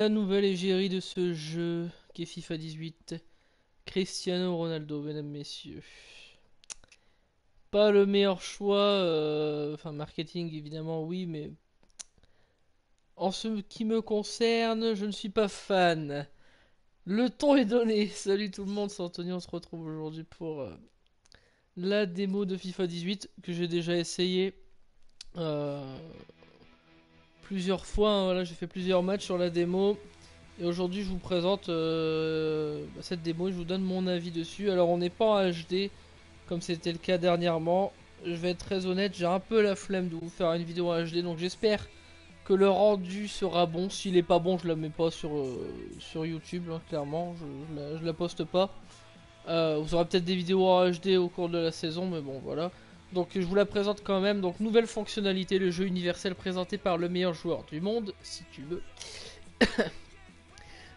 La nouvelle égérie de ce jeu, qui est FIFA 18. Cristiano Ronaldo, mesdames, messieurs. Pas le meilleur choix, euh, enfin marketing évidemment oui, mais en ce qui me concerne, je ne suis pas fan. Le ton est donné. Salut tout le monde, c'est Anthony, on se retrouve aujourd'hui pour euh, la démo de FIFA 18 que j'ai déjà essayé euh, plusieurs fois. Hein. voilà, j'ai fait plusieurs matchs sur la démo. Et aujourd'hui, je vous présente euh, bah, cette démo et je vous donne mon avis dessus. Alors, on n'est pas en HD comme c'était le cas dernièrement. Je vais être très honnête, j'ai un peu la flemme de vous faire une vidéo en HD. Donc, j'espère que le rendu sera bon. S'il est pas bon, je la mets pas sur, euh, sur YouTube, hein, clairement. Je, je, la, poste pas. Euh, vous aurez peut-être des vidéos en HD au cours de la saison, mais bon, voilà. Donc je vous la présente quand même. Donc nouvelle fonctionnalité, le jeu universel présenté par le meilleur joueur du monde, si tu veux.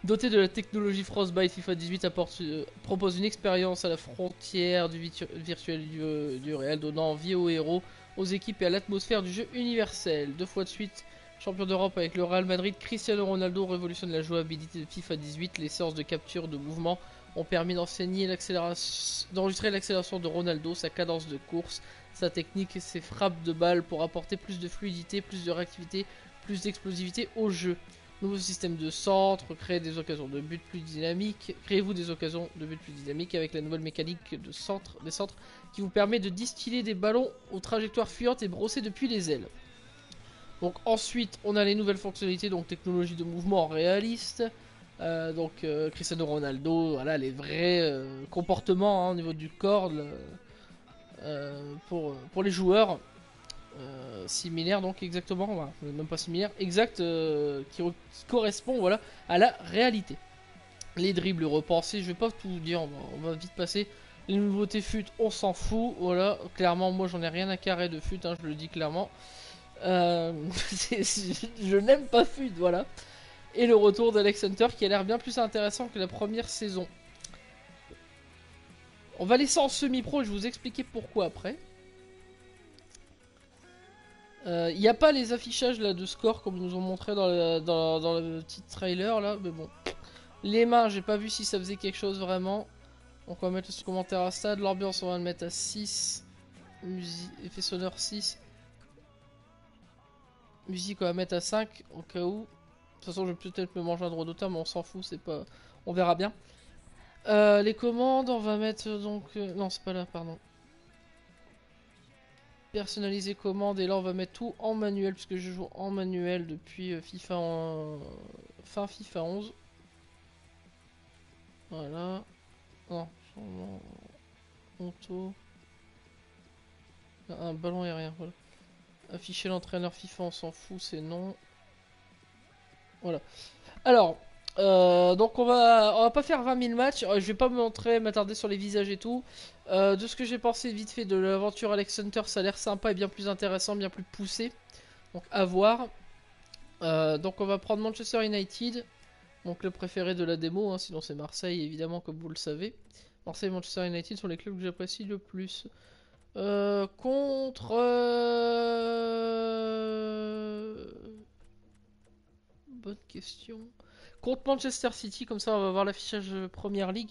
Doté de la technologie Frostbite, FIFA 18 apporte, euh, propose une expérience à la frontière du virtuel du, du réel, donnant envie aux héros, aux équipes et à l'atmosphère du jeu universel. Deux fois de suite, Champion d'Europe avec le Real Madrid, Cristiano Ronaldo révolutionne la jouabilité de FIFA 18. Les séances de capture de mouvement ont permis d'enregistrer l'accélération de Ronaldo, sa cadence de course, sa technique et ses frappes de balles pour apporter plus de fluidité, plus de réactivité, plus d'explosivité au jeu. Nouveau système de centre, créez des occasions de but plus dynamiques. Créez-vous des occasions de but plus dynamiques avec la nouvelle mécanique de centre, des centres qui vous permet de distiller des ballons aux trajectoires fuyantes et brossées depuis les ailes. Donc ensuite, on a les nouvelles fonctionnalités, donc technologie de mouvement réaliste. Euh, donc euh, Cristiano Ronaldo, voilà les vrais euh, comportements hein, au niveau du corps pour, les joueurs. similaire donc exactement, même pas similaire, exact qui, correspond voilà à la réalité. Les dribbles repensés, je vais pas tout dire, on va, vite passer. Les nouveautés fut, on s'en fout, voilà, clairement moi j'en ai rien à carrer de fut, hein, je le dis clairement. Je n'aime pas FUT, voilà. Et le retour d'Alex Hunter qui a l'air bien plus intéressant que la première saison. On va laisser en semi-pro, je vais vous expliquer pourquoi après. Il euh, n'y a pas les affichages là, de score comme nous ont montré dans le, dans, le petit trailer là, mais bon. Les mains, j'ai pas vu si ça faisait quelque chose vraiment. Donc on va mettre ce commentaire à stade. L'ambiance, on va le mettre à 6. effet sonore 6. Musique, on va mettre à 5 au cas où. De toute façon, je vais peut-être me manger un droit d'auteur, mais on s'en fout, c'est pas. On verra bien. Euh, les commandes, on va mettre donc. Euh, non, c'est pas là, pardon. Personnaliser commande, et là on va mettre tout en manuel, puisque je joue en manuel depuis euh, FIFA en... fin FIFA 11. Voilà. Non, auto. Un ballon aérien, voilà. Afficher l'entraîneur FIFA, on s'en fout, c'est non. Voilà. Alors, euh, donc on va, on va pas faire 20 000 matchs. Euh, je vais pas me montrer, m'attarder sur les visages et tout. Euh, de ce que j'ai pensé vite fait de l'aventure Alex Hunter, ça a l'air sympa et bien plus intéressant, bien plus poussé. Donc à voir. donc on va prendre Manchester United. Donc le préféré de la démo, hein, sinon c'est Marseille évidemment comme vous le savez. Marseille et Manchester United sont les clubs que j'apprécie le plus. Contre... Euh, bonne question. Contre Manchester City, comme ça on va voir l'affichage Première League.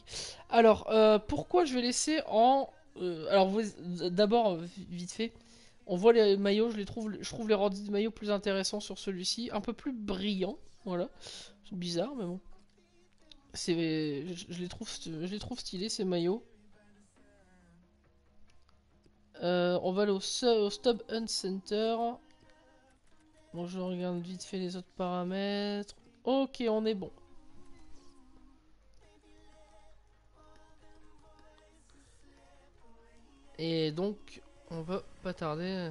Alors, euh, pourquoi je vais laisser en... alors, d'abord, vite fait, on voit les maillots, je, les trouve, je trouve les rendus de maillots plus intéressants sur celui-ci, un peu plus brillants, voilà. Bizarre, mais bon. Je, je, les trouve, je stylés, ces maillots. Euh, on va aller au, Stop Hunt Center. Bon, je regarde vite fait les autres paramètres. Ok, on est bon. Et donc, on va pas tarder.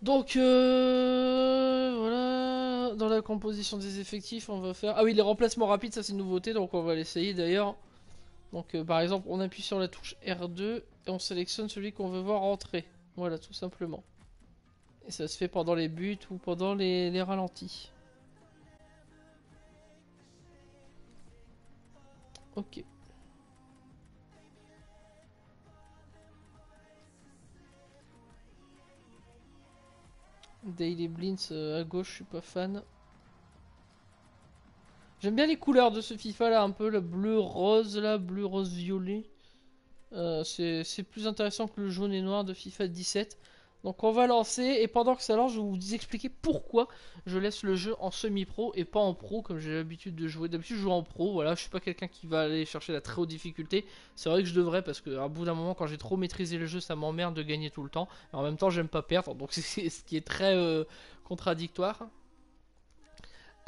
Donc, euh, dans la composition des effectifs, on va faire... Ah oui, les remplacements rapides, ça c'est une nouveauté, donc on va l'essayer d'ailleurs. Donc euh, par exemple, on appuie sur la touche R2 et on sélectionne celui qu'on veut voir entrer. Voilà, tout simplement. Et ça se fait pendant les buts ou pendant les, ralentis. Ok. Daily Blinds euh, à gauche, je suis pas fan. J'aime bien les couleurs de ce FIFA là, un peu le bleu rose là, bleu rose violet. Euh, c'est plus intéressant que le jaune et noir de FIFA 17. Donc on va lancer et pendant que ça lance, je vais vous expliquer pourquoi je laisse le jeu en semi-pro et pas en pro comme j'ai l'habitude de jouer. D'habitude je joue en pro, voilà, je suis pas quelqu'un qui va aller chercher la très haute difficulté. C'est vrai que je devrais parce qu'à bout d'un moment quand j'ai trop maîtrisé le jeu, ça m'emmerde de gagner tout le temps. en même temps, j'aime pas perdre, donc c'est ce qui est très euh, contradictoire.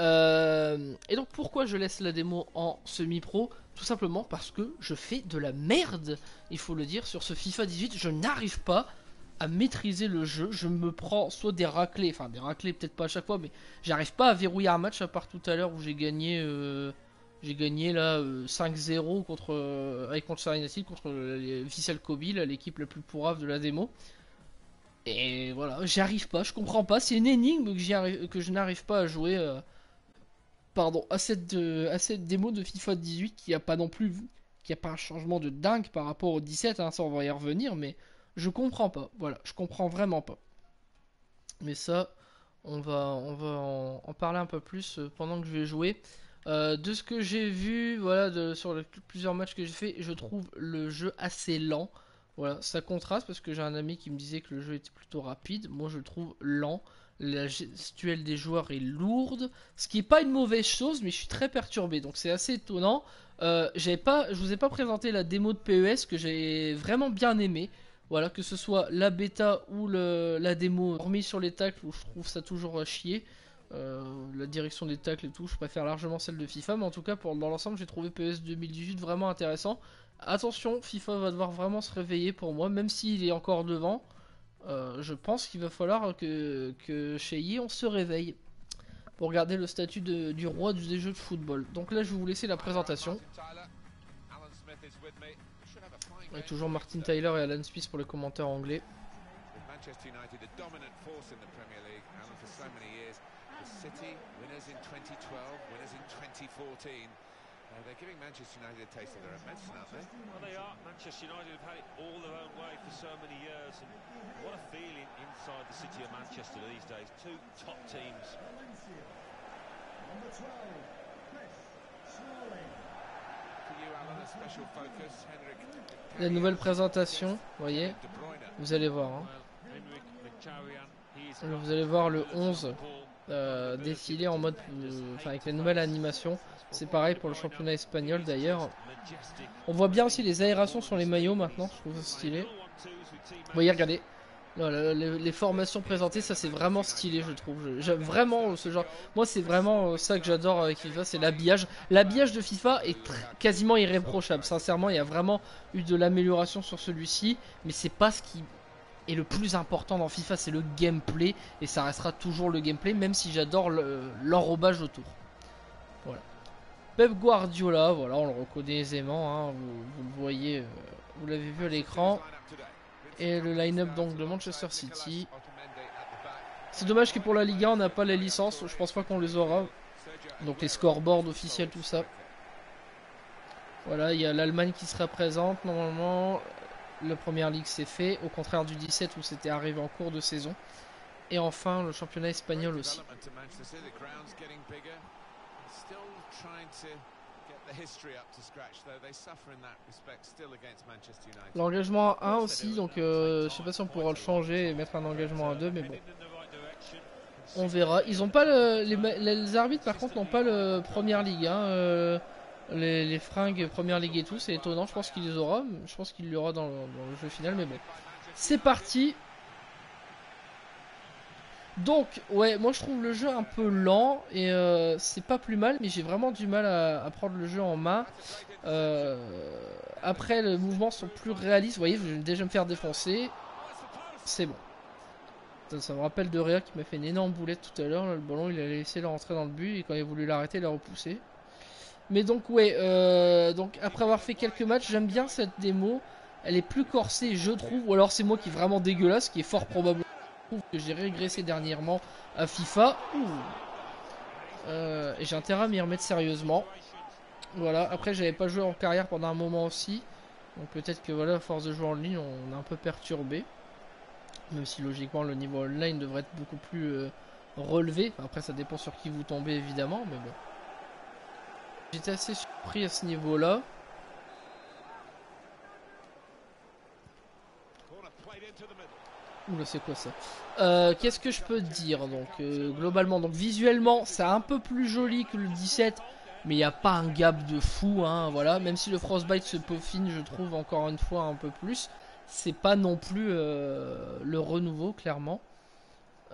Euh, et donc pourquoi je laisse la démo en semi-pro? Tout simplement parce que je fais de la merde, il faut le dire, sur ce FIFA 18. Je n'arrive pas à maîtriser le jeu. Je me prends soit des raclés, enfin des raclés peut-être pas à chaque fois, mais j'arrive pas à verrouiller un match à part tout à l'heure où j'ai gagné, euh, gagné là 5-0 euh, contre avec Manchester United contre Vissel Kobe, l'équipe la plus pourrave de la démo. Et voilà, j'y arrive pas, je comprends pas. C'est une énigme que, que je n'arrive pas à jouer. Pardon, à cette, à cette démo de FIFA 18 qui a pas non plus, qui a pas un changement de dingue par rapport au 17. Hein, ça on va y revenir, mais je comprends pas. Voilà, je comprends vraiment pas. Mais ça, on va, en, parler un peu plus euh, pendant que je vais jouer. Euh, de ce que j'ai vu, voilà, sur plusieurs matchs que j'ai fait, je trouve le jeu assez lent. Voilà, ça contraste parce que j'ai un ami qui me disait que le jeu était plutôt rapide. Moi, je le trouve lent. La gestuelle des joueurs est lourde, ce qui n'est pas une mauvaise chose, mais je suis très perturbé, donc c'est assez étonnant. Euh, pas, je vous ai pas présenté la démo de PES que j'ai vraiment bien aimé. Voilà, que ce soit la bêta ou la démo, hormis sur les tacles où je trouve ça toujours à chier. Euh, la direction des tacles et tout, je préfère largement celle de FIFA, mais en tout cas, pour, dans l'ensemble, j'ai trouvé PS 2018 vraiment intéressant. Attention, FIFA va devoir vraiment se réveiller pour moi, même s'il est encore devant. Euh, je pense qu'il va falloir que, que chez EA on se réveille pour garder le statut du roi des jeux de football. Donc là, je vais vous laisser la présentation. Avec toujours Martin Tyler et Alan Smith pour les commentaires anglais. Manchester United, a dominant force in the Premier League, and for so many years, the City winners in 2012, winners in 2014. Uh, they're giving Manchester United a taste of their own medicine, aren't they? Well, they are. Manchester United have had it all their own way for so many years, and what a feeling inside the city of Manchester these days. Two top teams. Number 12, Chris Smalling. La nouvelle présentation, vous voyez, vous allez voir. Hein. Vous allez voir le 11 euh, en mode, euh, enfin avec les nouvelles animations. C'est pareil pour le championnat espagnol d'ailleurs. On voit bien aussi les aérations sur les maillots maintenant, je trouve ça stylé. Vous voyez, regardez, les, formations présentées, ça c'est vraiment stylé, je trouve. J'aime vraiment ce genre. Moi, c'est vraiment euh, ça que j'adore avec FIFA, c'est l'habillage. L'habillage de FIFA est quasiment irréprochable. Sincèrement, il y a vraiment eu de l'amélioration sur celui-ci, mais c'est pas ce qui est le plus important dans FIFA, c'est le gameplay, et ça restera toujours le gameplay, même si j'adore l'enrobage autour. Voilà. Pep Guardiola, voilà, on le reconnaît aisément, hein, vous, le voyez, euh, vous l'avez vu à l'écran. Et le line-up donc de Manchester City. C'est dommage que pour la Liga on n'a pas les licences, je pense pas qu'on les aura. Donc les scoreboards officiels, tout ça. Voilà, il y a l'Allemagne qui sera présente normalement. La première ligue c'est fait, au contraire du 17 où c'était arrivé en cours de saison. Et enfin le championnat espagnol aussi. L'engagement à 1 aussi, donc euh, je sais pas si on pourra le changer et mettre un engagement à 2, mais bon. On verra. Ils ont pas les, arbitres par contre n'ont pas le première ligue. Hein, euh, les, fringues première ligue et tout, c'est étonnant. Je pense qu'il les aura. Je pense qu'il y aura dans le jeu final, mais bon. C'est parti. Donc, ouais, moi je trouve le jeu un peu lent et euh, c'est pas plus mal, mais j'ai vraiment du mal à, prendre le jeu en main. Euh, après, les mouvements sont plus réalistes. Vous voyez, je vais déjà me faire défoncer. C'est bon. Ça, me rappelle de Réa qui m'a fait une énorme boulette tout à l'heure. Le ballon, il a laissé rentrer dans le but et quand il a voulu l'arrêter, il a repoussé. Mais donc, ouais, euh, donc après avoir fait quelques matchs, j'aime bien cette démo. Elle est plus corsée, je trouve. Ou alors c'est moi qui est vraiment dégueulasse, qui est fort probable que j'ai régressé dernièrement à FIFA. Euh, et j'ai intérêt à m'y remettre sérieusement. Voilà, après j'avais pas joué en carrière pendant un moment aussi. Donc peut-être que voilà, à force de jouer en ligne, on est un peu perturbé. Même si logiquement le niveau online devrait être beaucoup plus euh, relevé. Après ça dépend sur qui vous tombez évidemment, mais bon. J'étais assez surpris à ce niveau-là. Oula, c'est quoi ça euh, Qu'est-ce que je peux dire donc euh, globalement Donc visuellement, c'est un peu plus joli que le 17, mais il n'y a pas un gap de fou, hein, voilà. Même si le Frostbite se peaufine, je trouve encore une fois un peu plus. C'est pas non plus euh, le renouveau, clairement.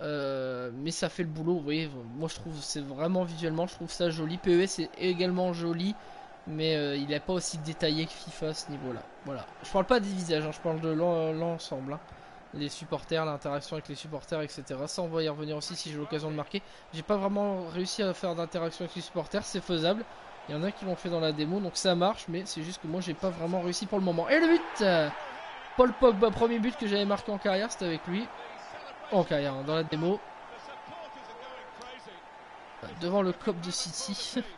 Mais ça fait le boulot, vous voyez. Moi, je trouve c'est vraiment visuellement, je trouve ça joli. PES est également joli, mais il n'est pas aussi détaillé que FIFA à ce niveau-là. Voilà. Je parle pas des visages, hein, je parle de l'ensemble. Hein les supporters, l'interaction avec les supporters, etc. Ça, on va y revenir aussi si j'ai l'occasion de marquer. J'ai pas vraiment réussi à faire d'interaction avec les supporters, c'est faisable. Il y en a qui l'ont fait dans la démo, donc ça marche, mais c'est juste que moi, j'ai pas vraiment réussi pour le moment. Et le but Paul Pogba, premier but que j'avais marqué en carrière, c'était avec lui. Carrière, hein, dans la démo. Devant le COP de City.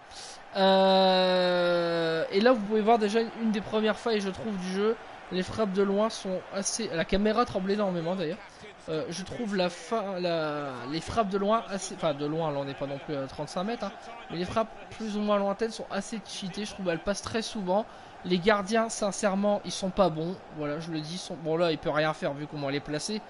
Euh, et là, vous pouvez voir déjà une des premières failles, je trouve, du jeu. Les frappes de loin sont assez... La caméra tremble énormément d'ailleurs. Euh, je trouve la, la... les frappes de loin assez... Enfin de loin, là on n'est pas non plus à 35 mètres. Hein. Mais les frappes plus ou moins lointaines sont assez cheatées. Je trouve elles passent très souvent. Les gardiens, sincèrement, ils sont pas bons. Voilà, je le dis. Bon là, il peut rien faire vu comment elle est placée.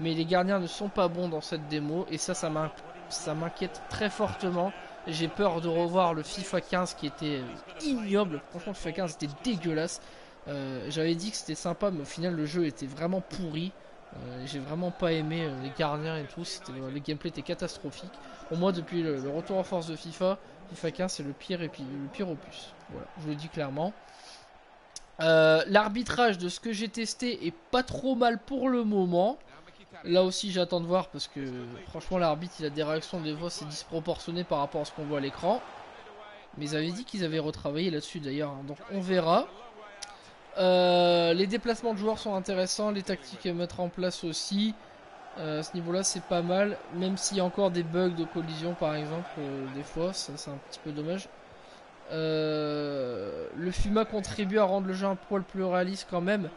Mais les gardiens ne sont pas bons dans cette démo. Et ça, ça m'inquiète très fortement. J'ai peur de revoir le FIFA 15 qui était ignoble. Franchement, le FIFA 15 était dégueulasse. Euh, j'avais dit que c'était sympa, mais au final le jeu était vraiment pourri. Euh, j'ai vraiment pas aimé euh, les gardiens et tout. le gameplay était catastrophique. Pour moi, depuis le, retour en force de FIFA, FIFA 15 c'est le pire et le pire opus. Voilà, je le dis clairement. L'arbitrage de ce que j'ai testé est pas trop mal pour le moment. Là aussi, j'attends de voir parce que franchement, l'arbitre il a des réactions des fois c'est disproportionné par rapport à ce qu'on voit à l'écran. Mais ils avaient dit qu'ils avaient retravaillé là-dessus d'ailleurs, hein. donc on verra. Euh, les déplacements de joueurs sont intéressants, les tactiques à mettre en place aussi. Euh, à ce niveau-là, c'est pas mal, même s'il y a encore des bugs de collision par exemple, euh, des fois, ça c'est un petit peu dommage. le FUMA contribue à rendre le jeu un poil plus réaliste quand même,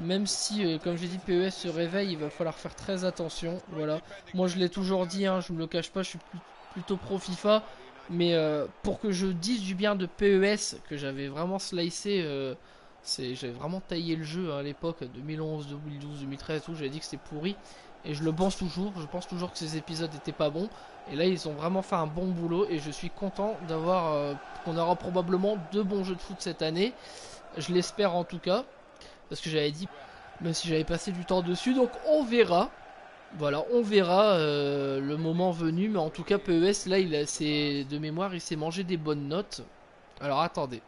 même si, comme j'ai dit, PES se réveille, il va falloir faire très attention. Voilà, moi je l'ai toujours dit, hein, je me le cache pas, je suis plutôt pro FIFA, mais pour que je dise du bien de PES, que j'avais vraiment slicé j'avais vraiment taillé le jeu hein, à l'époque, 2011, 2012, 2013, tout. J'avais dit que c'était pourri. Et je le pense toujours. Je pense toujours que ces épisodes n'étaient pas bons. Et là, ils ont vraiment fait un bon boulot. Et je suis content d'avoir. Euh, qu'on aura probablement deux bons jeux de foot cette année. Je l'espère en tout cas. Parce que j'avais dit. Même si j'avais passé du temps dessus. Donc on verra. Voilà, on verra euh, le moment venu. Mais en tout cas, PES, là, il a, de mémoire, il s'est mangé des bonnes notes. Alors attendez.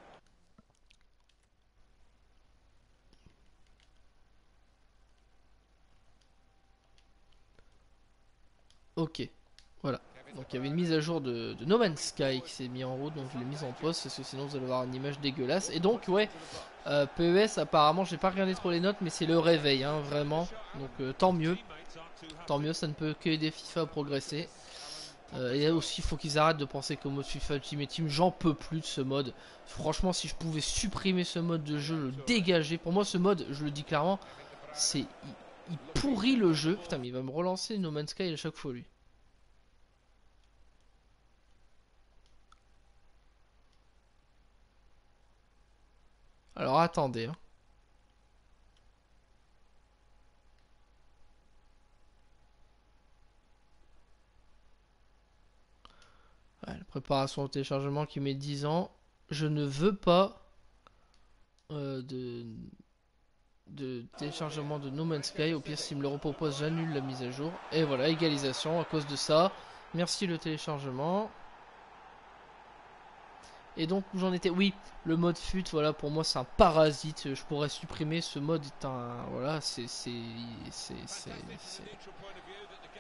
Ok, voilà. Donc il y avait une mise à jour de, No Man's Sky qui s'est mis en route, donc je l'ai mise en poste parce que sinon vous allez avoir une image dégueulasse. Et donc ouais, euh, PES apparemment, j'ai pas regardé trop les notes, mais c'est le réveil, hein, vraiment. Donc euh, tant mieux, tant mieux, ça ne peut que aider FIFA à progresser. Euh, et aussi, il faut qu'ils arrêtent de penser qu'au mode FIFA Ultimate Team, j'en peux plus de ce mode. Franchement, si je pouvais supprimer ce mode de jeu, le dégager. Pour moi, ce mode, je le dis clairement, c'est il pourrit le jeu. Putain, mais il va me relancer No Man's Sky à chaque fois, lui. Alors attendez. Hein. préparation au téléchargement qui met 10 ans. Je ne veux pas euh, de de téléchargement de No Man's Sky. Au pire, s'il me le repropose, j'annule la mise à jour. Et voilà, égalisation à cause de ça. Merci le téléchargement. Et donc, j'en étais Oui, le mode fut, voilà, pour moi, c'est un parasite. Je pourrais supprimer ce mode. Est un, voilà, c'est, c'est, c'est,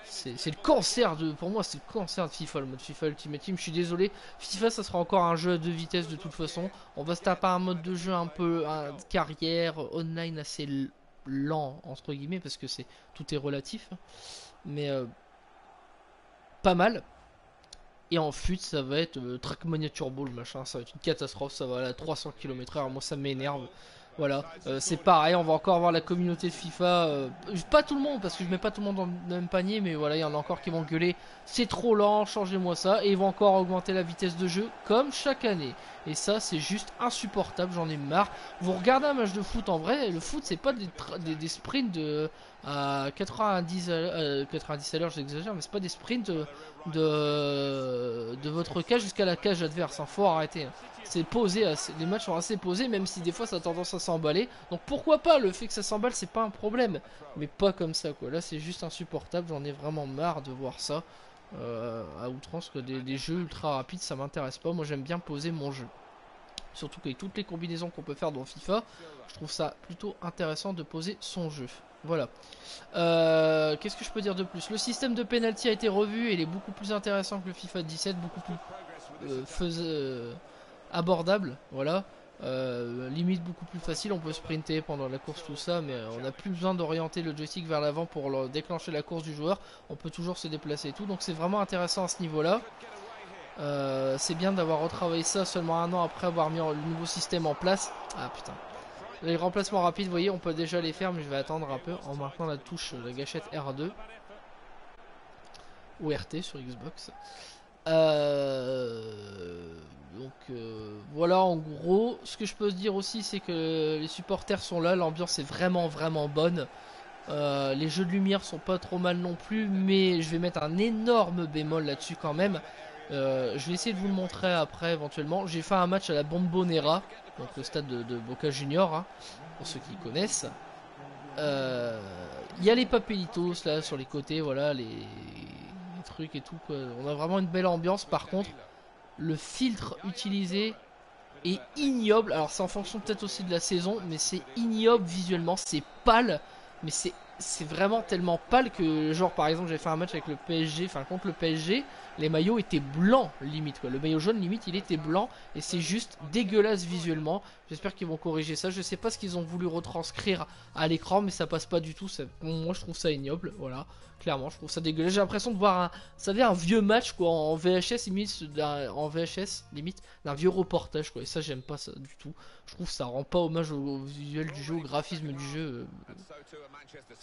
c'est le cancer de. Pour moi, c'est le cancer de FIFA, le mode FIFA Ultimate Team. Je suis désolé. FIFA, ça sera encore un jeu à deux vitesses de toute façon. On va se taper un mode de jeu un peu un carrière, online assez lent, entre guillemets, parce que c'est tout est relatif. Mais euh, pas mal. Et en fut, ça va être euh, Trackmania Turbo, machin. Ça va être une catastrophe. Ça va aller à 300 km/h. Moi, ça m'énerve. Voilà, euh, c'est pareil, on va encore avoir la communauté de FIFA. Euh, pas tout le monde, parce que je mets pas tout le monde dans le même panier, mais voilà, il y en a encore qui vont gueuler. C'est trop lent, changez-moi ça. Et ils vont encore augmenter la vitesse de jeu, comme chaque année. Et ça, c'est juste insupportable, j'en ai marre. Vous regardez un match de foot en vrai, le foot, c'est pas des, des, sprints de, à 90 à, 90 à l'heure, j'exagère, mais c'est pas des sprints de, de, votre cage jusqu'à la cage adverse. Hein. Faut arrêter. Hein c'est posé, les matchs sont assez posés, même si des fois ça a tendance à s'emballer. Donc pourquoi pas, le fait que ça s'emballe, c'est pas un problème. Mais pas comme ça, quoi. Là, c'est juste insupportable, j'en ai vraiment marre de voir ça. Euh, à outrance, que des, jeux ultra rapides, ça m'intéresse pas. Moi, j'aime bien poser mon jeu. Surtout qu'avec toutes les combinaisons qu'on peut faire dans FIFA, je trouve ça plutôt intéressant de poser son jeu. Voilà. Euh, qu'est-ce que je peux dire de plus? Le système de penalty a été revu et il est beaucoup plus intéressant que le FIFA 17, beaucoup plus euh, euh abordable, voilà. Euh, limite beaucoup plus facile, on peut sprinter pendant la course tout ça, mais on n'a plus besoin d'orienter le joystick vers l'avant pour déclencher la course du joueur, on peut toujours se déplacer et tout, donc c'est vraiment intéressant à ce niveau là. Euh, c'est bien d'avoir retravaillé ça seulement un an après avoir mis le nouveau système en place. Ah putain. Les remplacements rapides, vous voyez, on peut déjà les faire, mais je vais attendre un peu en marquant la touche, la gâchette R2 ou RT sur Xbox. Euh donc euh, voilà en gros. Ce que je peux dire aussi c'est que les supporters sont là, l'ambiance est vraiment vraiment bonne. Euh, les jeux de lumière sont pas trop mal non plus, mais je vais mettre un énorme bémol là-dessus quand même. Euh, je vais essayer de vous le montrer après éventuellement. J'ai fait un match à la Bombonera, donc le stade de, Boca Junior, hein, pour ceux qui connaissent. Il y a les papelitos là sur les côtés, voilà, les trucs et tout. On a vraiment une belle ambiance. Par contre, le filtre utilisé est ignoble. Alors c'est en fonction peut-être aussi de la saison, mais c'est ignoble visuellement, c'est pâle, mais c'est c'est vraiment tellement pâle que genre par exemple j'avais fait un match avec le PSG, enfin contre le PSG, les maillots étaient blancs limite. Le maillot jaune limite il était blanc et c'est juste dégueulasse visuellement. J'espère qu'ils vont corriger ça. Je sais pas ce qu'ils ont voulu retranscrire à l'écran mais ça passe pas du tout. Moi je trouve ça ignoble, voilà. Clairement je trouve ça dégueulasse. J'ai l'impression de voir un, savez, un vieux match quoi en VHS limite, en VHS limite d'un vieux reportage quoi. Et ça j'aime pas ça du tout. Je trouve que ça rend pas hommage au, visuel du jeu, au graphisme du jeu.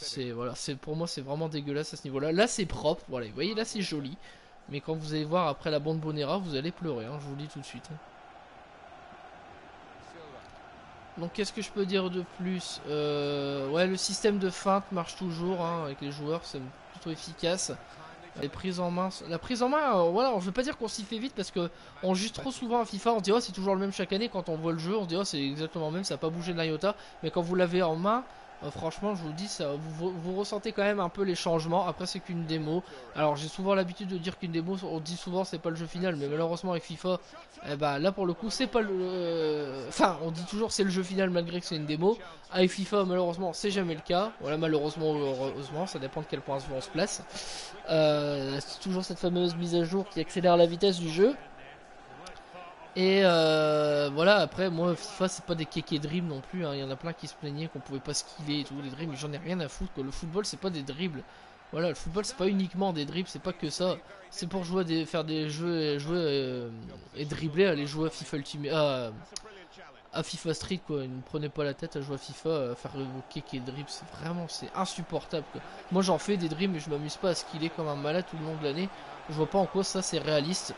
C'est voilà, c'est pour moi c'est vraiment dégueulasse à ce niveau-là. Là c'est propre, voilà. Vous voyez là c'est joli. Mais quand vous allez voir après la bande Bonera, vous allez pleurer, hein, je vous le dis tout de suite. Hein. Donc qu'est-ce que je peux dire de plus? Euh, Ouais, le système de feinte marche toujours hein, avec les joueurs, c'est plutôt efficace. Les prises en main, la prise en main, euh, voilà, je veux pas dire qu'on s'y fait vite parce que on juge trop souvent à FIFA, on se dit oh c'est toujours le même chaque année quand on voit le jeu, on se dit oh c'est exactement le même, ça n'a pas bougé de l'IOTA, mais quand vous l'avez en main, euh, franchement, je vous dis, ça, vous, ressentez quand même un peu les changements. Après, c'est qu'une démo. Alors, j'ai souvent l'habitude de dire qu'une démo, on dit souvent c'est pas le jeu final, mais malheureusement avec FIFA, eh ben, là pour le coup, c'est pas le. Euh, enfin, on dit toujours c'est le jeu final malgré que c'est une démo. Avec FIFA, malheureusement, c'est jamais le cas. Voilà, malheureusement ou heureusement, ça dépend de quel point on se place. Euh, c'est toujours cette fameuse mise à jour qui accélère la vitesse du jeu. Et euh, voilà, après, moi, FIFA, c'est pas des kékés dream non plus. Hein. Il y en a plein qui se plaignaient qu'on pouvait pas skiller et tout, les dribbles. J'en ai rien à foutre. Quoi. Le football, c'est pas des dribbles. Voilà, le football, c'est pas uniquement des dribbles, c'est pas que ça. C'est pour jouer des, faire des jeux, jouer euh, et dribbler, aller jouer à FIFA Ultimate. à FIFA Street, quoi. Ne prenez pas la tête à jouer à FIFA, à faire vos et dribbles. C'est vraiment, c'est insupportable, Moi, j'en fais des dribbles, mais je m'amuse pas à skiller comme un malade tout le long de l'année. Je vois pas en quoi ça, c'est réaliste.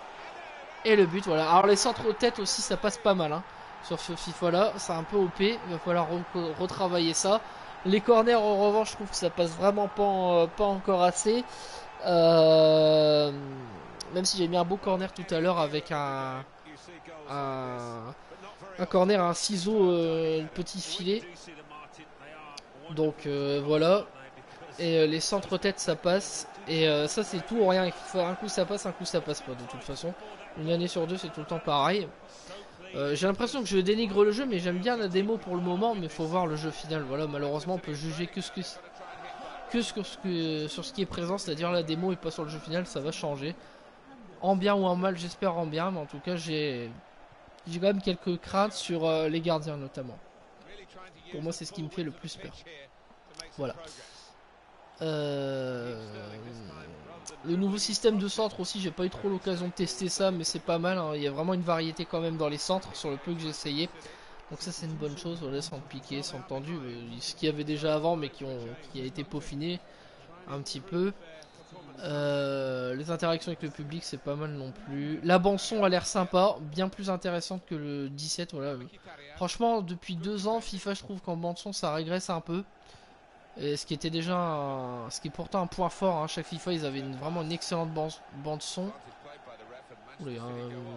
Et le but, voilà. Alors les centres tête aussi, ça passe pas mal. Hein. Sur ce FIFA là, c'est un peu OP. Il va falloir retravailler ça. Les corners, en revanche, je trouve que ça passe vraiment pas, euh, pas encore assez. Euh, même si j'ai mis un beau corner tout à l'heure avec un, un, corner, un ciseau, euh, petit filet. Donc voilà. Et les centres tête, ça passe. Et ça, c'est tout ou rien. Un coup ça passe, un coup ça passe pas de toute façon. Une année sur deux, c'est tout le temps pareil. Euh, j'ai l'impression que je dénigre le jeu, mais j'aime bien la démo pour le moment, mais faut voir le jeu final. Voilà, malheureusement, on peut juger que ce que que sur ce, que, sur ce qui est présent, c'est-à-dire la démo et pas sur le jeu final, ça va changer. En bien ou en mal, j'espère en bien, mais en tout cas, j'ai j'ai quand même quelques craintes sur euh, les gardiens notamment. Pour moi, c'est ce qui me fait le plus peur. Voilà. Euh, le nouveau système de centre aussi, j'ai pas eu trop l'occasion de tester ça, mais c'est pas mal. Hein. Il y a vraiment une variété quand même dans les centres sur le peu que j'ai essayé. Donc ça c'est une bonne chose, sans piquer, sans tendu, ce qu'il y avait déjà avant mais qui a été peaufiné un petit peu. Euh, les interactions avec le public c'est pas mal non plus. La bande son a l'air sympa, bien plus intéressante que le 17. Voilà. Franchement depuis deux ans FIFA je trouve qu'en bande son ça régresse un peu. Et ce qui était déjà ce qui est pourtant un point fort. Hein. Chaque FIFA ils avaient vraiment une excellente bande, son. Oula,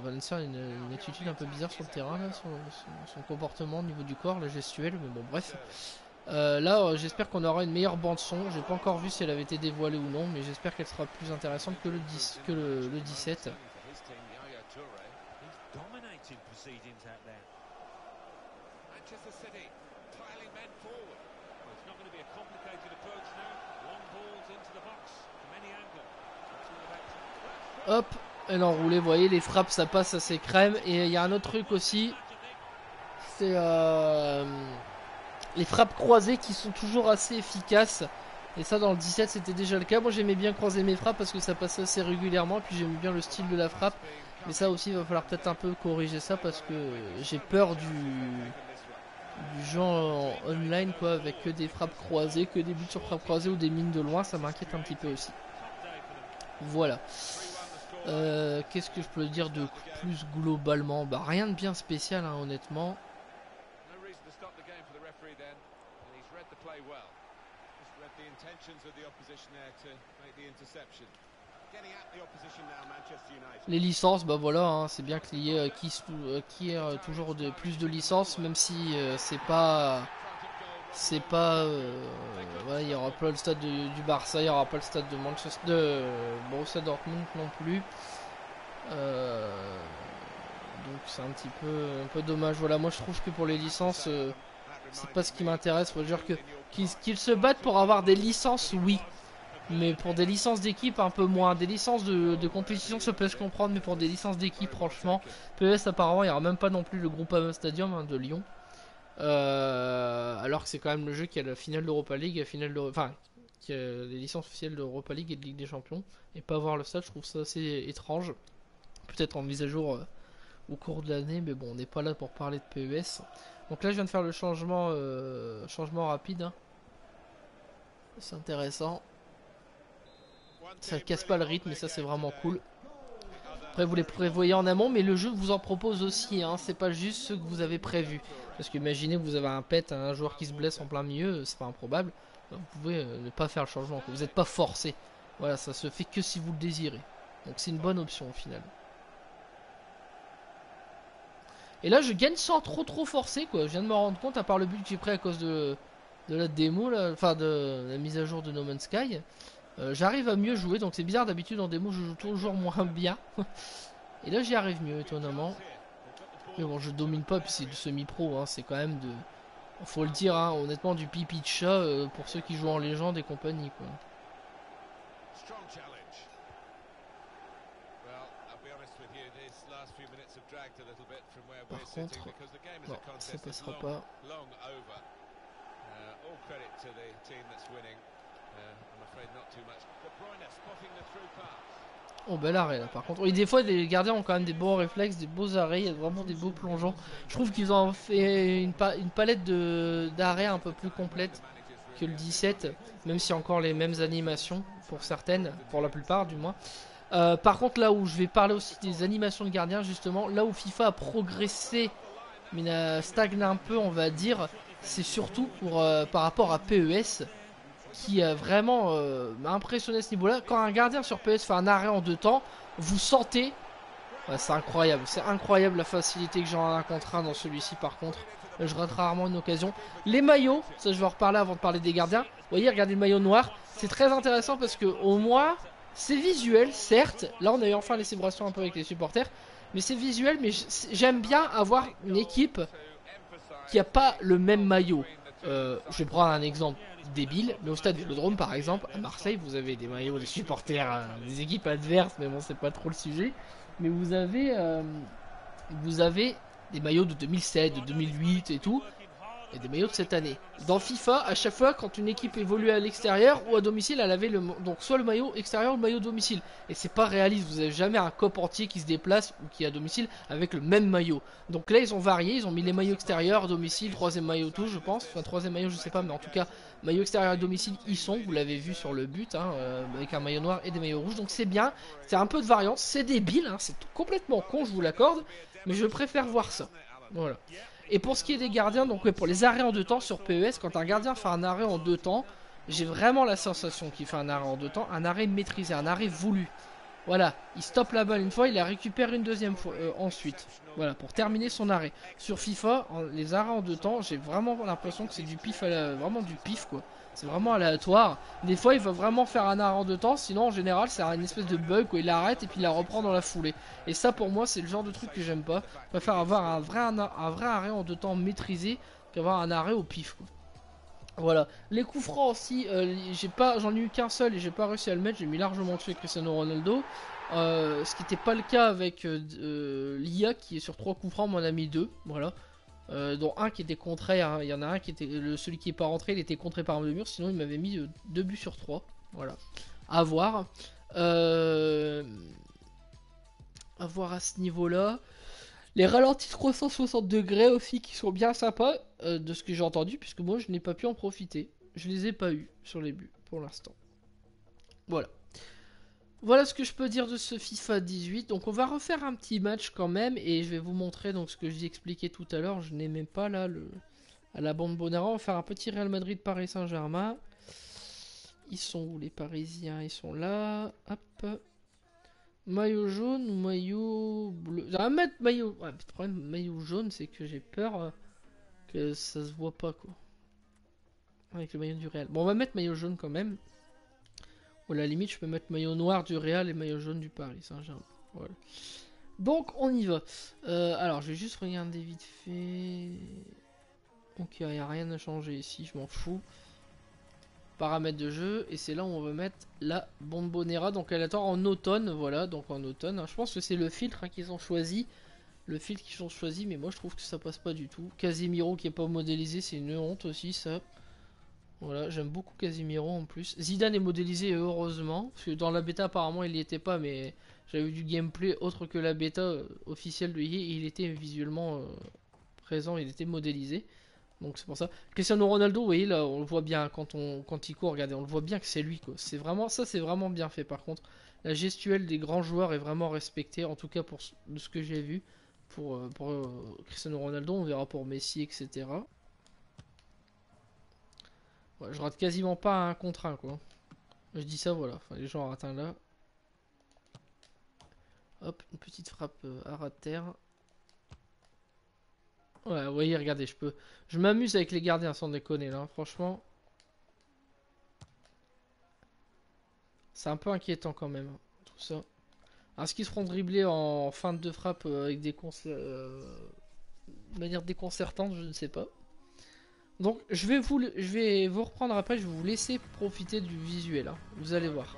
Valencia a une, attitude un peu bizarre sur le terrain là, son, comportement au niveau du corps, la gestuelle, mais bon bref. Euh, là, euh, j'espère qu'on aura une meilleure bande son. J'ai pas encore vu si elle avait été dévoilée ou non, mais j'espère qu'elle sera plus intéressante que le 10, que le 17. Hop, elle enroulée, vous voyez, les frappes ça passe assez crème. Et il y a un autre truc aussi, c'est euh, les frappes croisées qui sont toujours assez efficaces. Et ça dans le 17 c'était déjà le cas. Moi j'aimais bien croiser mes frappes parce que ça passait assez régulièrement. Et puis j'aimais bien le style de la frappe. Mais ça aussi il va falloir peut-être un peu corriger ça parce que j'ai peur du, du genre online quoi. Avec que des frappes croisées, que des buts sur frappes croisées ou des mines de loin. Ça m'inquiète un petit peu aussi. Voilà. Euh, qu'est-ce que je peux dire de plus globalement? Bah rien de bien spécial hein, honnêtement. Les licences, bah voilà, hein, c'est bien qu'il y ait, qui, euh, qui euh, toujours de, plus de licences, même si euh, c'est pas, c'est pas, il y aura pas le stade du Barça, il y aura pas le stade de Manchester, de Borussia Dortmund non plus. donc c'est un petit peu, un peu dommage. Voilà, moi je trouve que pour les licences, c'est pas ce qui m'intéresse. Faut dire que qu'ils se battent pour avoir des licences, oui. Mais pour des licences d'équipe, un peu moins. Des licences de, compétition, ça peut se comprendre, mais pour des licences d'équipe, franchement, PES apparemment, il n'y aura même pas non plus le groupe Stadium hein, de Lyon. Euh, alors que c'est quand même le jeu qui a la finale d'Europa League, la finale de, enfin, qui a les licences officielles d'Europa League et de Ligue des Champions, et pas voir le stade, je trouve ça assez étrange. Peut-être en mise à jour euh, au cours de l'année, mais bon, on n'est pas là pour parler de PES. Donc là, je viens de faire le changement, euh, changement rapide. Hein. C'est intéressant. Ça casse pas le rythme et ça c'est vraiment cool. Après vous les prévoyez en amont mais le jeu vous en propose aussi. Hein. C'est pas juste ce que vous avez prévu. Parce que imaginez vous avez un pet, un joueur qui se blesse en plein milieu, c'est pas improbable. Vous pouvez euh, ne pas faire le changement. Vous n'êtes pas forcé. Voilà, ça se fait que si vous le désirez. Donc c'est une bonne option au final. Et là je gagne sans trop trop forcer quoi. Je viens de me rendre compte à part le but que j'ai pris à cause de, de la démo, enfin de la mise à jour de No Man's Sky. Euh, j'arrive à mieux jouer, donc c'est bizarre, d'habitude en démo je joue toujours moins bien. Et là j'y arrive mieux étonnamment. Mais bon je domine pas, puis c'est du semi-pro, hein, c'est quand même de... Faut le dire, hein, honnêtement du pipi de chat euh, pour ceux qui jouent en légende et compagnie quoi. Par contre, non, ça passera pas. Oh bel arrêt là par contre. Oui des fois les gardiens ont quand même des bons réflexes, des beaux arrêts, il y a vraiment des beaux plongeons. Je trouve qu'ils ont fait une, palette d'arrêts un peu plus complète que le 17, même si encore les mêmes animations pour certaines, pour la plupart du moins. Euh, par contre là où je vais parler aussi des animations de gardiens justement, là où FIFA a progressé mais a stagné un peu on va dire, c'est surtout pour, euh, par rapport à PES qui vraiment euh, impressionné à ce niveau-là. Quand un gardien sur PS fait un arrêt en deux temps, vous sentez. c'est incroyable, c'est incroyable la facilité que j'ai en un contre un dans celui-ci par contre. Je rate rarement une occasion. Les maillots, ça je vais en reparler avant de parler des gardiens. Vous voyez, regardez le maillot noir. C'est très intéressant parce que au moins, c'est visuel, certes. Là, on a eu enfin les célébrations un peu avec les supporters. Mais c'est visuel, mais j'aime bien avoir une équipe qui a pas le même maillot. Euh, je vais prendre un exemple débile, mais au stade Vélodrome par exemple, à Marseille, vous avez des maillots des supporters euh, des équipes adverses, mais bon, c'est pas trop le sujet. Mais vous avez, euh, vous avez des maillots de 2007, de 2008 et tout. Des maillots de cette année. Dans FIFA, à chaque fois, quand une équipe évoluait à l'extérieur ou à domicile, elle avait le, donc soit le maillot extérieur ou le maillot domicile. Et c'est pas réaliste, vous avez jamais un cop entier qui se déplace ou qui est à domicile avec le même maillot. Donc là, ils ont varié, ils ont mis les maillots extérieurs, domicile, troisième maillot tout, je pense. Enfin, troisième maillot, je sais pas, mais en tout cas, maillot extérieur à domicile, ils sont, vous l'avez vu sur le but, hein, euh, avec un maillot noir et des maillots rouges. Donc c'est bien, c'est un peu de variance, c'est débile, hein, c'est complètement con, je vous l'accorde, mais je préfère voir ça. Voilà. Et pour ce qui est des gardiens, donc pour les arrêts en deux temps sur PES, quand un gardien fait un arrêt en deux temps, j'ai vraiment la sensation qu'il fait un arrêt en deux temps, un arrêt maîtrisé, un arrêt voulu. Voilà, il stoppe la balle une fois, il la récupère une deuxième fois euh, ensuite. Voilà, pour terminer son arrêt. Sur FIFA, les arrêts en deux temps, j'ai vraiment l'impression que c'est du pif, vraiment du pif quoi. C'est vraiment aléatoire. Des fois, il va vraiment faire un arrêt en deux temps. Sinon, en général, c'est une espèce de bug où il arrête et puis il la reprend dans la foulée. Et ça, pour moi, c'est le genre de truc que j'aime pas. Je préfère avoir un vrai, arrêt en deux temps maîtrisé qu'avoir un arrêt au pif. Voilà. Les coups francs aussi, euh, j'en ai eu qu'un seul et j'ai pas réussi à le mettre. J'ai mis largement dessus Cristiano Ronaldo. Euh, ce qui n'était pas le cas avec euh, l'IA qui est sur trois coups francs, m'en a mis deux. Voilà. Euh, dont un qui était contré, hein. il y en a un qui était le, celui qui est pas rentré, il était contré par un mur, sinon il m'avait mis 2 euh, buts sur 3. Voilà. À voir. Euh, à voir à ce niveau-là. Les ralentis 360 degrés aussi qui sont bien sympas de ce que j'ai entendu, puisque moi je n'ai pas pu en profiter. Je les ai pas eu sur les buts pour l'instant. Voilà. Voilà ce que je peux dire de ce FIFA 18. Donc on va refaire un petit match quand même et je vais vous montrer donc ce que vous expliqué tout à l'heure. Je n'ai même pas là le à la bande Bonara. On va faire un petit Real Madrid Paris Saint-Germain. Ils sont où les Parisiens? Ils sont là. Hop. Maillot jaune ou maillot bleu? Va mettre maillot. le problème maillot jaune c'est que j'ai peur euh, que ça se voit pas quoi. Avec le maillot du Real. Bon on va mettre maillot jaune quand même. Ou la limite, je peux mettre maillot noir du Real et maillot jaune du Paris Saint-Germain. Voilà. Donc, on y va. Euh, alors, je vais juste regarder vite fait. Ok, il n'y a rien à changer ici, je m'en fous. Paramètres de jeu, et c'est là où on va mettre la Bombonera. Donc, elle attend en automne, voilà, donc en automne. Hein. Je pense que c'est le filtre hein, qu'ils ont choisi. Le filtre qu'ils ont choisi, mais moi je trouve que ça passe pas du tout. Casimiro qui est pas modélisé, c'est une honte aussi, ça. Voilà, j'aime beaucoup Casimiro en plus. Zidane est modélisé heureusement, parce que dans la bêta apparemment il n'y était pas, mais j'avais vu du gameplay autre que la bêta euh, officielle de EA, et il était visuellement euh, présent, il était modélisé. Donc c'est pour ça. Cristiano Ronaldo, vous voyez là, on le voit bien quand on quand il court, regardez, on le voit bien que c'est lui quoi. C'est vraiment ça, c'est vraiment bien fait. Par contre, la gestuelle des grands joueurs est vraiment respectée, en tout cas pour ce que j'ai vu pour, euh, pour Cristiano Ronaldo, on verra pour Messi, etc je rate quasiment pas un contre un, quoi. Je dis ça, voilà. Les gens ratent là. Hop, une petite frappe euh, à ras de terre. Ouais, vous voyez, regardez, je peux... Je m'amuse avec les gardiens, sans déconner, là, franchement. C'est un peu inquiétant, quand même, tout ça. Est-ce qu'ils seront dribblés en fin de frappe euh, avec des... Cons... Euh, de manière déconcertante, je ne sais pas. Donc je vais vous je vais vous reprendre après, je vais vous laisser profiter du visuel. Hein. Vous allez voir.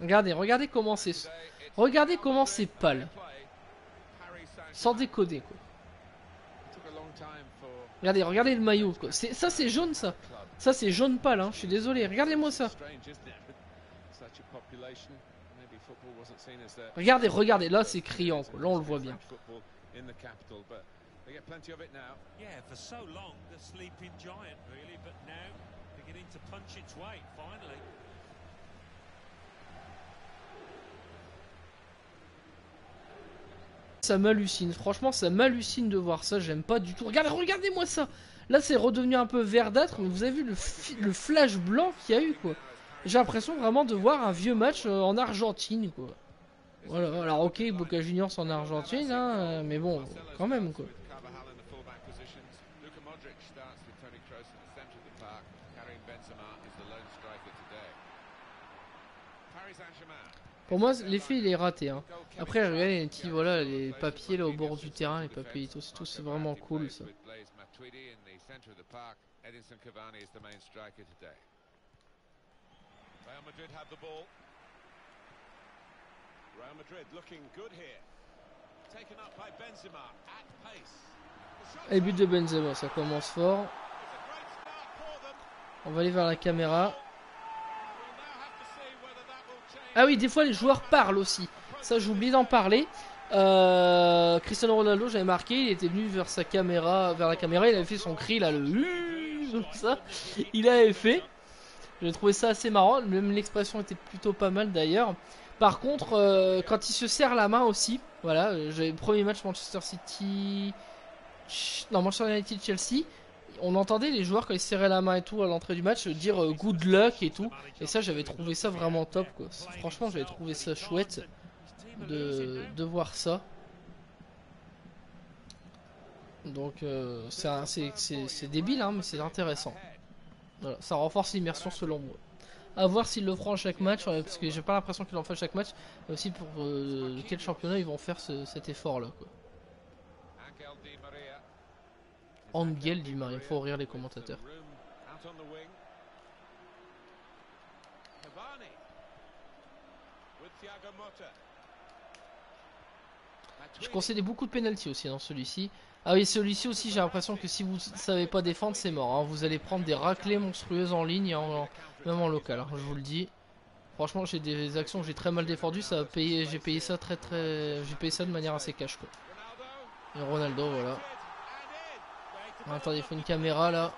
Regardez, regardez comment c'est. Regardez comment c'est pâle. Sans décoder quoi. Regardez, regardez le maillot quoi. Ça c'est jaune ça. Ça c'est jaune pâle hein. Je suis désolé. Regardez-moi ça. Regardez, regardez, là c'est criant, quoi. là on le voit bien. Ça m'hallucine, franchement ça m'hallucine de voir ça, j'aime pas du tout. Regardez, regardez-moi ça Là c'est redevenu un peu verdâtre, mais vous avez vu le, le flash blanc qu'il y a eu quoi. J'ai l'impression vraiment de voir un vieux match euh, en Argentine quoi. Voilà, alors ok, Boca Juniors en Argentine, hein, mais bon, quand même quoi. Pour moi, l'effet il est raté. Hein. Après, regardez les petits, voilà, les papiers là au bord du terrain, les papiers tout, tout c'est vraiment cool ça. Et but de Benzema, ça commence fort. On va aller vers la caméra. Ah oui, des fois les joueurs parlent aussi. Ça, j'oublie d'en parler. Euh, Cristiano Ronaldo, j'avais marqué, il était venu vers sa caméra, vers la caméra, il avait fait son cri là, le ça, il avait fait. J'ai trouvé ça assez marrant, même l'expression était plutôt pas mal d'ailleurs. Par contre, euh, quand il se serre la main aussi, voilà, euh, j'avais le premier match Manchester City, non Manchester United Chelsea, on entendait les joueurs quand ils serraient la main et tout à l'entrée du match dire euh, good luck et tout. Et ça, j'avais trouvé ça vraiment top quoi. Franchement, j'avais trouvé ça chouette de, de voir ça. Donc euh, c'est débile, hein, mais c'est intéressant. Voilà, ça renforce l'immersion selon moi. A voir s'ils le feront à chaque match, parce que j'ai pas l'impression qu'ils en font à chaque match. Mais aussi pour euh, quel championnat ils vont faire cet effort là. Quoi. Angel Di Maria, faut rire les commentateurs. Je concédais beaucoup de pénalty aussi dans celui-ci. Ah oui, celui-ci aussi, j'ai l'impression que si vous savez pas défendre, c'est mort. Hein. Vous allez prendre des raclées monstrueuses en ligne, en, même en local, hein, je vous le dis. Franchement, j'ai des actions que j'ai très mal défendues. Ça payé, j'ai payé ça très très, j'ai payé ça de manière assez cash quoi. Et Ronaldo, voilà. Attendez, il faut une caméra là.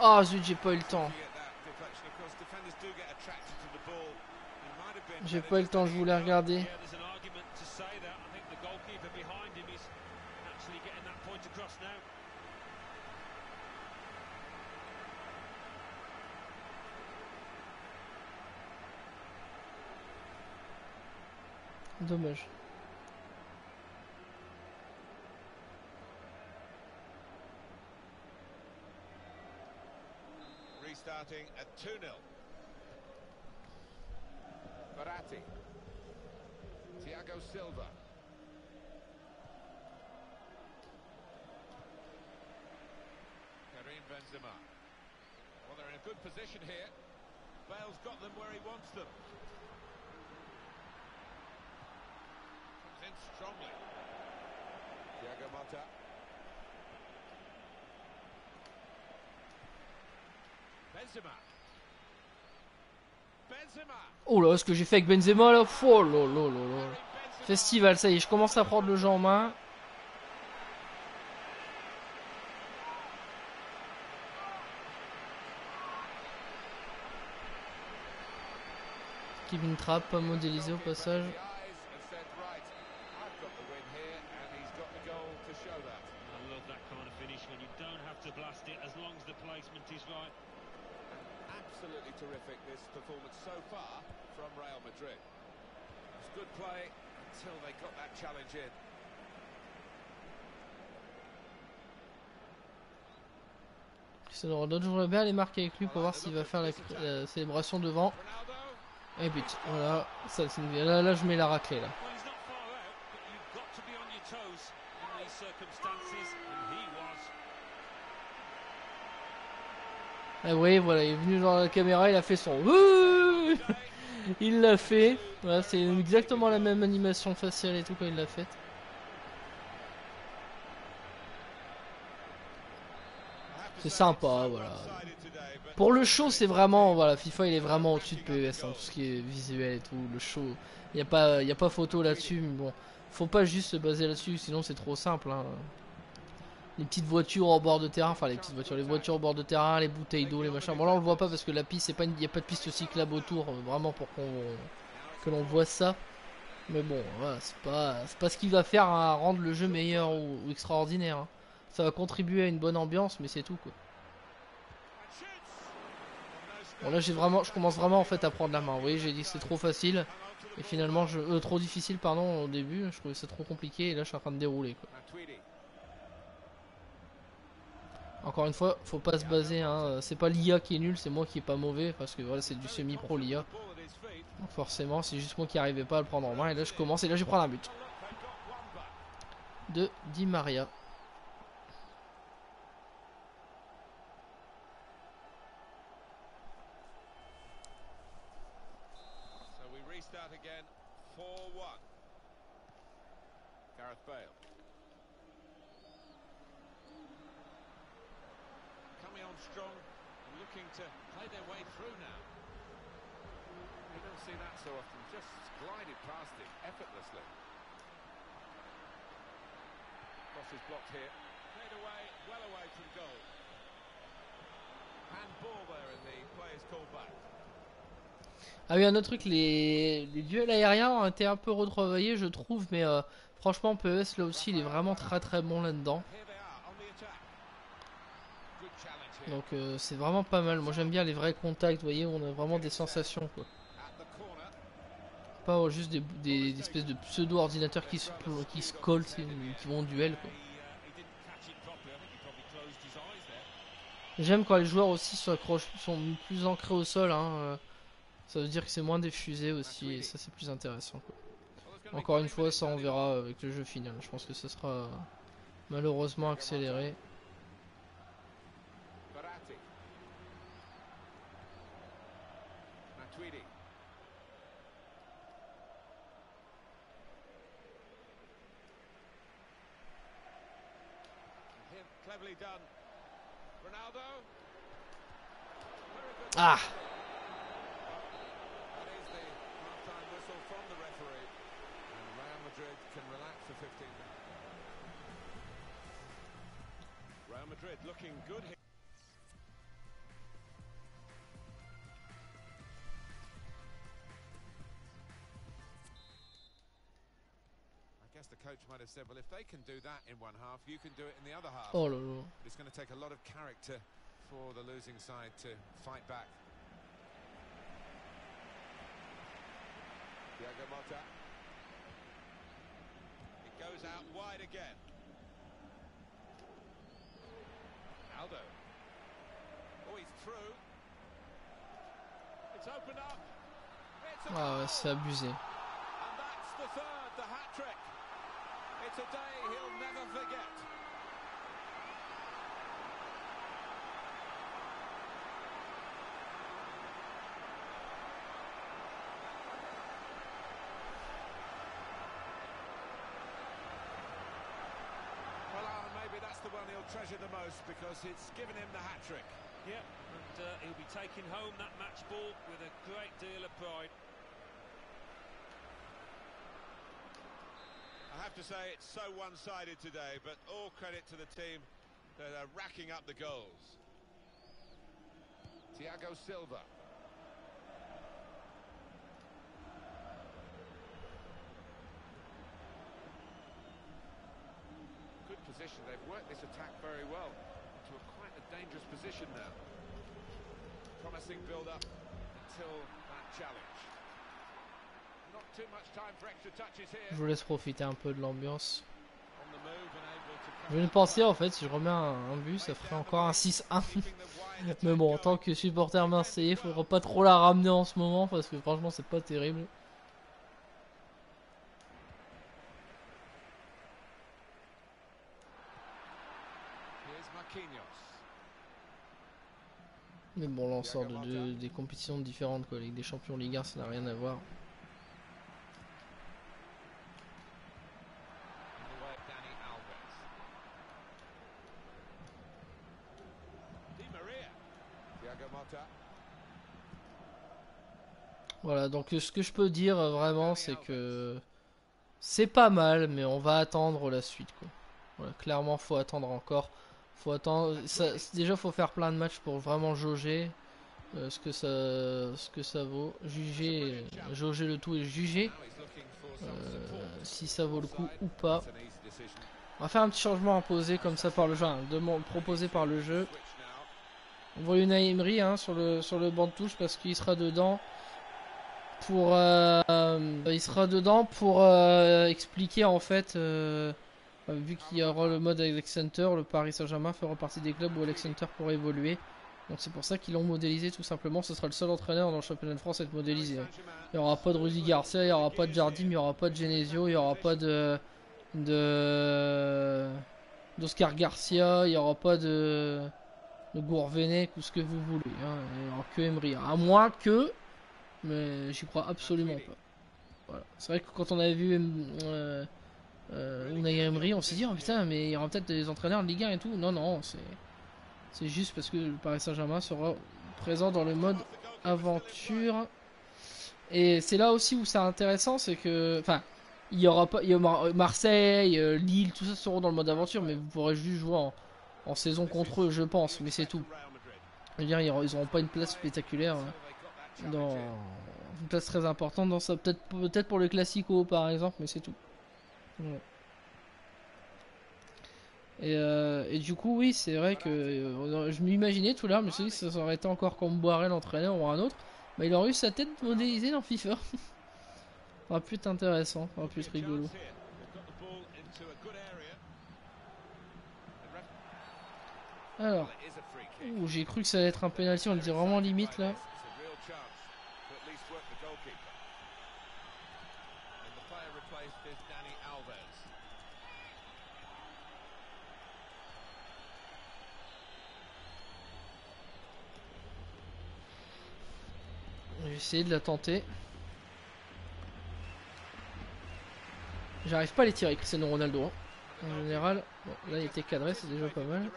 Ah zut, j'ai pas eu le temps. J'ai pas eu le temps, je voulais regarder. Dommage. Restarting at 2-0. Verratti. Thiago Silva. Karim Benzema. Well, they're in a good position here. Bale's got them where he wants them. Comes in strongly. Thiago Motta. Benzema. Oh là, ce que j'ai fait avec Benzema là. Oh là là là Festival, ça y est, je commence à prendre le jeu en main. Kevin Trapp, pas modélisé au passage. Absolutely terrific, this performance so far from Real Madrid. It was good play until they got that challenge in. Cristiano Ronaldo, bien aller marquer avec lui pour voir s'il va faire la, la, célébration devant. Et but, voilà, ça, là, là je mets la raclée là. Ah oui, voilà, il est venu dans la caméra, il a fait son... il l'a fait. Voilà, c'est exactement la même animation faciale et tout quand il l'a faite. C'est sympa, voilà. Pour le show, c'est vraiment, voilà, FIFA il est vraiment au-dessus de PES, hein, tout ce qui est visuel et tout, le show. Il n'y a, pas, a pas photo là-dessus, mais bon, faut pas juste se baser là-dessus, sinon c'est trop simple. Hein les petites voitures au bord de terrain, enfin les petites voitures, les voitures au bord de terrain, les bouteilles d'eau, les machins. Bon là on le voit pas parce que la piste, il n'y a pas de piste cyclable autour, euh, vraiment pour qu'on que l'on voit ça. Mais bon, voilà, c'est pas, pas ce qui va faire à rendre le jeu meilleur ou, extraordinaire. Hein. Ça va contribuer à une bonne ambiance, mais c'est tout quoi. Bon là j'ai vraiment, je commence vraiment en fait à prendre la main. Vous voyez, j'ai dit c'est trop facile. Et finalement, je, euh, trop difficile pardon au début. Je trouvais ça trop compliqué et là je suis en train de dérouler quoi. Encore une fois, faut pas se baser, hein. c'est pas l'IA qui est nul, c'est moi qui est pas mauvais, parce que voilà, c'est du semi-pro l'IA. Forcément, c'est juste moi qui arrivais pas à le prendre en main, et là je commence, et là je prendre un but. De Di Maria. Strong and looking to play their way through now. You don't see that so often. Just glided past it effortlessly. Cross is blocked here. Played away, well away from goal. Handball there and the play is called back. Ah oui, un autre truc, les, les duels aériens ont été un peu retravaillés, je trouve, mais euh, franchement, PES là aussi, il est vraiment très très bon là-dedans. Here they are on the attack. Good challenge here. Donc euh, c'est vraiment pas mal. Moi j'aime bien les vrais contacts, vous voyez, on a vraiment des sensations quoi. Pas juste des, des- des espèces de pseudo-ordinateurs qui se, qui se collent, qui, vont au duel quoi. J'aime quand les joueurs aussi sont plus ancrés au sol, hein, euh, ça veut dire que c'est moins diffusé aussi, et ça c'est plus intéressant quoi. Encore une 20 fois, ça on verra avec le jeu final. Je pense que ce sera malheureusement accéléré. Done. Ronaldo. Ah That is the half-time whistle from the referee. And Real Madrid can relax for 15 minutes. Real Madrid looking good here. Coach might have said, well, if they can do that in one half, you can do it in the other half. Oh là là. But it's going to take a lot of character for the losing side to fight back. Thiago Motta. It goes out wide again. Aldo. Oh, he's through. It's opened up. It's a Ah c'est abusé. And that's the third, the hat trick. It's a day he'll never forget. Well, Alan, maybe that's the one he'll treasure the most because it's given him the hat trick. Yep, and uh, he'll be taking home that match ball with a great deal of pride. Have to say it's so one-sided today, but all credit to the team that are racking up the goals. Thiago Silva. Good position. They've worked this attack very well into a quite a dangerous position now. Promising build-up. Until that challenge. Je vous laisse profiter un peu de l'ambiance. Je viens de penser en fait, si je remets un, un but, ça ferait encore un 6-1. keeping the wide Mais bon, en tant que supporter marseillais, faudra pas trop la ramener en ce moment parce que franchement, c'est pas terrible. Mais bon, là on sort de, de- des compétitions différentes quoi. Ligue des champions, Ligue 1, ça n'a rien à voir. In the way of Danny Alves. Di Maria. Thiago Motta. Voilà, donc euh, ce que je peux dire euh, vraiment, c'est que c'est pas mal, mais on va attendre la suite quoi. Voilà, clairement, faut attendre encore. Faut attendre. Ça, déjà, faut faire plein de matchs pour vraiment jauger euh, ce que ça, ce que ça vaut, juger, euh, jauger le tout et juger euh, si ça vaut le coup ou pas. On va faire un petit changement imposé comme ça par le jeu, hein, proposé par le jeu. On voit Unai Emery hein, sur le sur le banc de touche parce qu'il sera dedans pour euh, euh, il sera dedans pour euh, expliquer en fait vu qu'il y aura le mode Alex Center, le Paris Saint-Germain fera partie des clubs où Alex Center pourra évoluer. Donc c'est pour ça qu'ils l'ont modélisé tout simplement. Ce sera le seul entraîneur dans le championnat de France à être modélisé. Il n'y aura pas de Rudy Garcia, il n'y aura pas de Jardim, il n'y aura pas de Genesio, il n'y aura pas de de d'Oscar Garcia, il n'y aura pas de de Gourvenec ou ce que vous voulez. Hein. Il n'y aura que Emery. À moins que, mais j'y crois absolument pas. Voilà. C'est vrai que quand on avait vu euh, euh, Emery, on s'est dit, oh putain, mais il y aura peut-être des entraîneurs de Ligue 1 et tout. Non, non, c'est juste parce que le Paris Saint-Germain sera présent dans le mode aventure. Et c'est là aussi où c'est intéressant, c'est que, enfin, il y aura pas, il y Marseille, euh, Lille, tout ça seront dans le mode aventure, mais vous pourrez juste jouer en, saison contre eux, je pense, mais c'est tout. Ils auront- ils auront pas une place spectaculaire, hein, dans une place très importante dans ça, peut-être peut-être pour le Classico par exemple, mais c'est tout. Ouais. Et, euh, et du coup, oui, c'est vrai que euh, je m'imaginais tout là, je me suis dit que ça aurait été encore comme Boiré l'entraîneur ou un autre, mais il aurait eu sa tête modélisée dans FIFA. ça aurait pu être intéressant, ça aurait pu être rigolo. Alors, ouh, j'ai cru que ça allait être un penalty, on était vraiment limite là. J'ai essayé de la tenter. J'arrive pas à les tirer, Cristiano Ronaldo. hein. En général, bon, là il était cadré, c'est déjà pas mal.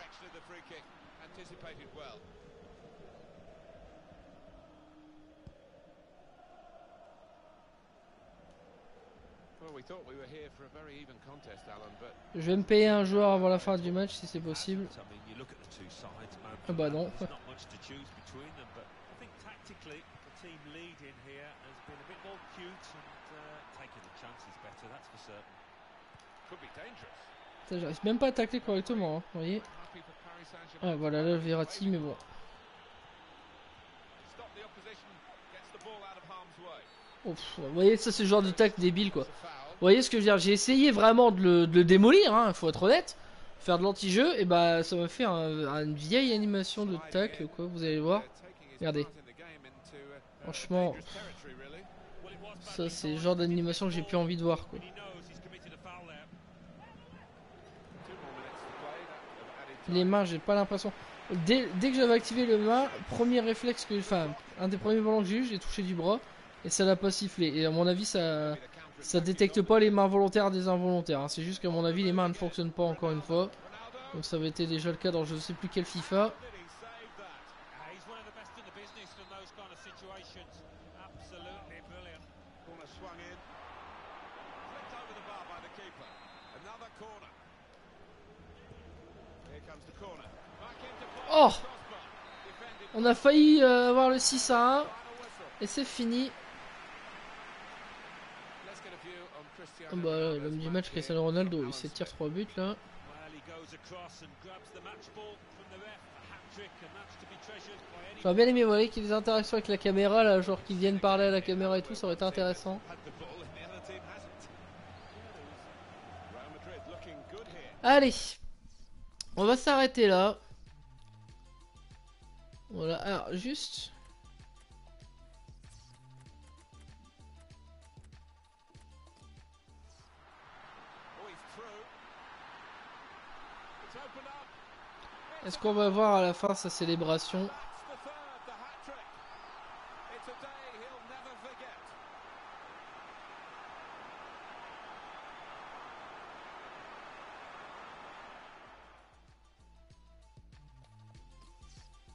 Je vais me payer un joueur avant la fin du match si c'est possible. Ah bah non. There's not much to choose between them, but I think tactically the team leading here has been a bit more cute and uh, taking the chances better, that's for certain. Could be dangerous. Putain, J'arrive même pas à tacler correctement, hein, vous voyez. Ah voilà, là Verratti, mais bon. Vous voyez, ça c'est le genre de tacle débile quoi. Vous voyez ce que je veux dire J'ai essayé vraiment de le, démolir, hein, faut être honnête. Faire de l'anti-jeu, et bah ça m'a fait un- une vieille animation de tacle quoi, vous allez voir. Regardez. Franchement, ça c'est le genre d'animation que j'ai plus envie de voir quoi. Les mains, j'ai pas l'impression. Dès, dès que j'avais activé le main, premier réflexe que. Enfin, un des premiers ballons que j'ai eu, j'ai touché du bras et ça l'a pas sifflé. Et à mon avis, ça. Ça détecte pas les mains volontaires des involontaires. hein. C'est juste qu'à mon avis, les mains ne fonctionnent pas encore une fois. Donc ça avait été déjà le cas dans je sais plus quel FIFA. Oh. On a failli euh, avoir le 6 à 1. Final whistle. Et c'est fini. Let's get a view on Cristiano Ah bah, Ronaldo's l'homme du match. Cristiano Ronaldo, il Alan s'est tiré Smith. 3 buts là. J'aurais bien aimé voir qu'il y ait des interactions avec la caméra là, genre qu'ils viennent parler à la caméra et tout, ça aurait été intéressant. Allez, on va s'arrêter là. Voilà, alors juste. Est-ce qu'on va voir à la fin sa célébration?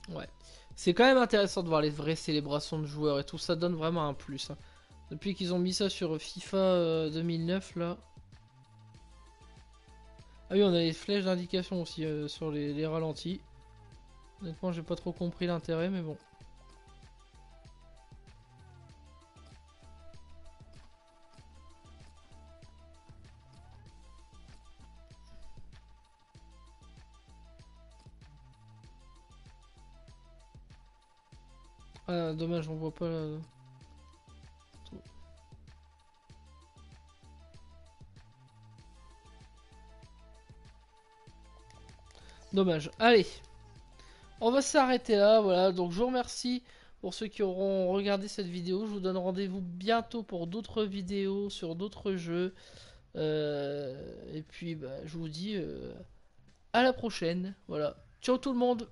Ouais. C'est quand même intéressant de voir les vraies célébrations de joueurs et tout, ça donne vraiment un plus. hein. Depuis qu'ils ont mis ça sur FIFA euh, 2009 là. Ah oui, on a les flèches d'indication aussi euh, sur les, ralentis. Honnêtement, j'ai pas trop compris l'intérêt, mais bon. Ah, dommage, on voit pas la... Dommage. Allez. On va s'arrêter là. Voilà. Donc, je vous remercie pour ceux qui auront regardé cette vidéo. Je vous donne rendez-vous bientôt pour d'autres vidéos sur d'autres jeux. Euh, et puis, bah, je vous dis euh, à la prochaine. Voilà. Ciao tout le monde.